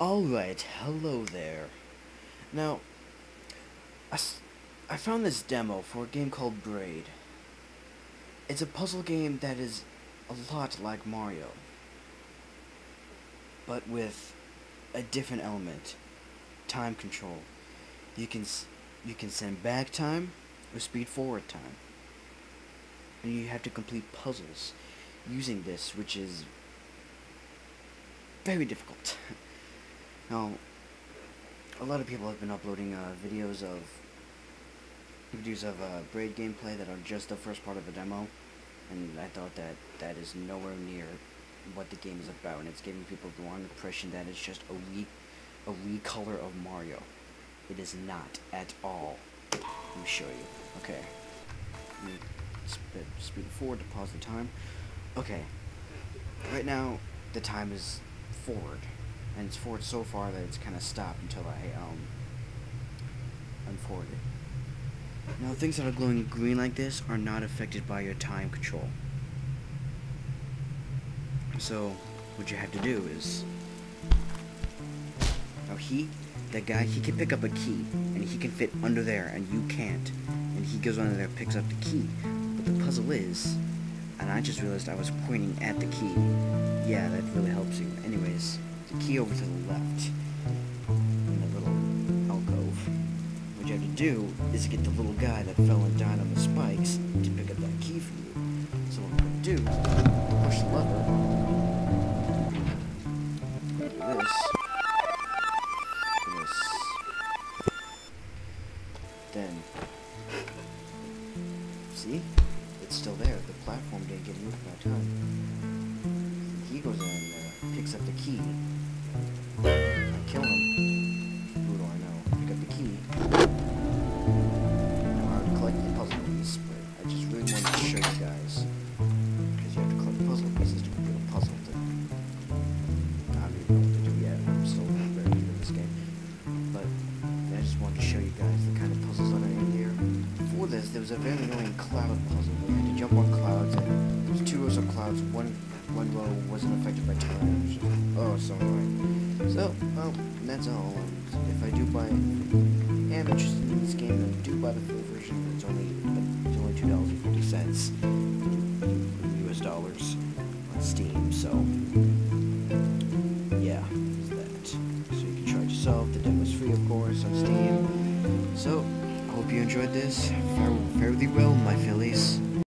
Alright, hello there. Now, I, I found this demo for a game called Braid. It's a puzzle game that is a lot like Mario, but with a different element, time control. You can you can send back time or speed forward time, and you have to complete puzzles using this, which is very difficult. Now, a lot of people have been uploading uh, videos of videos of uh, braid gameplay that are just the first part of the demo, and I thought that that is nowhere near what the game is about, and it's giving people the wrong impression that it's just a re a recolor of Mario. It is not at all. Let me show you. Okay. Let me speed, speed forward to pause the time. Okay. Right now, the time is forward, and it's forward so far that it's kind of stopped until I um unforward it. Now, things that are glowing green like this are not affected by your time control. So, what you have to do is, now he, that guy, he can pick up a key, and he can fit under there, and you can't. And he goes under there, picks up the key. But the puzzle is, and I just realized I was pointing at the key. Yeah, that really helps you. Anyways, the key over to the left, in the little alcove. What you have to do is get the little guy that fell and died on the spikes to pick up that key for you. So what I'm gonna do, push the lever. Do this. Then, see? It's still there. The platform didn't get moved by time. He goes in there, uh, picks up the key. This, there was a very annoying cloud puzzle you had to jump on clouds, and there was two rows of clouds. One one row wasn't affected by time. Oh, so annoying. So, well, that's all. If I do buy, I'm interested in this game, then do buy the full version. It's only it's only two dollars and fifty cents U.S. dollars on Steam. So, yeah, that. So you can it yourself. The demo's free, of course, on Steam. So, I hope you enjoyed this. Fare, fare thee well, my fillies.